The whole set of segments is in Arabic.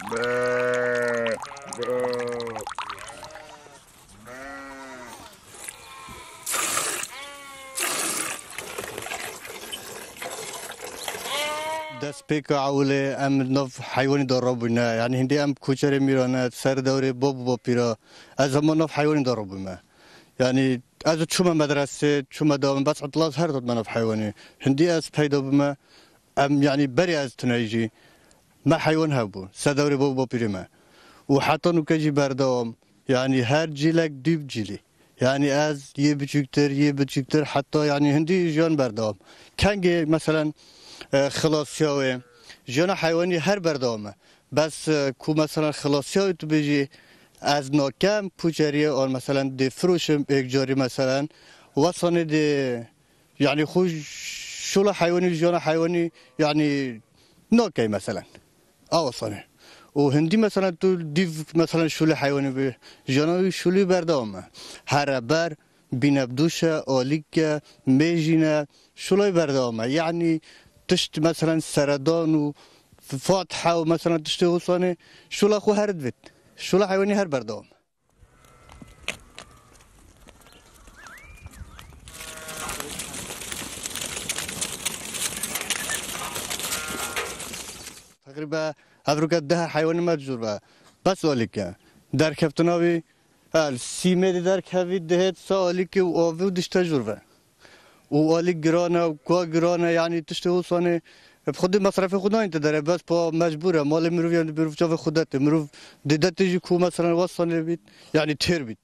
دست پیک عوله ام نف حیوانی دارا بینه یعنی هندی ام کوچری میرانه سر دوره باب با پیرا از زمان نف حیوانی دارا بینه یعنی از چوم مدرسه چوم دام بس اطلاع هر داد منف حیوانی هندی از پیدا بما ام یعنی بری از تنایجی ما حیوان هبو. سر دوره باب با پیری ما و حتی نکجی بردام یعنی هر جیلک دیب جیلی yani az yie buçuktur, yie buçuktur hatta yani hindi جان بردام کنگ مثلا خلاصیاوی جان حیوانی هر بردامه بس کو مثلا خلاصیاوی تو بجی از ناکم پوچری آن مثلا دی فروشم اگجاری مثلا. وصانه دی يعني خوش شولا حيواني جانا حيواني يعني نوكي مثلا. اوصانه وهندي مثلا تو دیو مثلا شوله حیوانی به جنوی شولی بردامه. هر بر بینبدوشه آلیک میجینه شولی بردامه. یعنی تشت مثلا سردان و فاتحه و مثلا تشت حسانه شوله خو هرد بید شوله حیوانی هر بردامه. تقریبا افروکا ده حیوان مجبور با بس آلی که در کفتناوی سیمه در کوی دهت سالی که او آوی دشتا جور با او آلی گرانه و کوا گرانه یعنی تشت حسانه خود مصرف خدا اینت داره بس پا مجبوره مال مروف یعنی مروف جاو خودت مروف دیدت تیجی کو مثلا واسانه بید یعنی تیر بید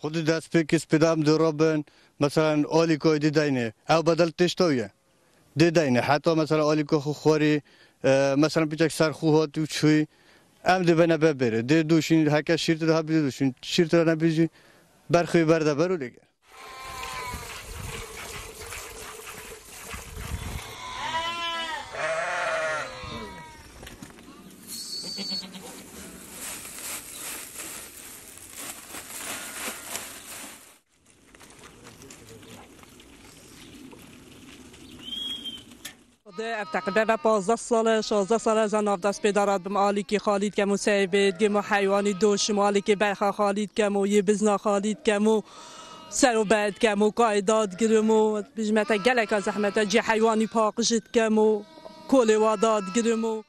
خود دست پیکس پیدام درابن مثلا آلیکو دیدینه. او بدل تشتویه دیدینه. حتی مثلا آلیکو خو خوری مثلا پیچک سر خو هات و چوی. ام دی بنا ببره. دی دوشین هکا شیرت ده بی دوشین. شیرت را نبیجی. برخوی برده برو دیگه. تقریبا 15 سال 16 سال از آن دست به مالی که خالید کمو سیبید گم حیوانی دوش مالی که برخا خالید کمو یه بزنا خالید کمو سر و بعد کمو قایداد گرمو. بجمتا گلک از زحمتا جی حیوانی پاقشت کمو کل واداد گرمو.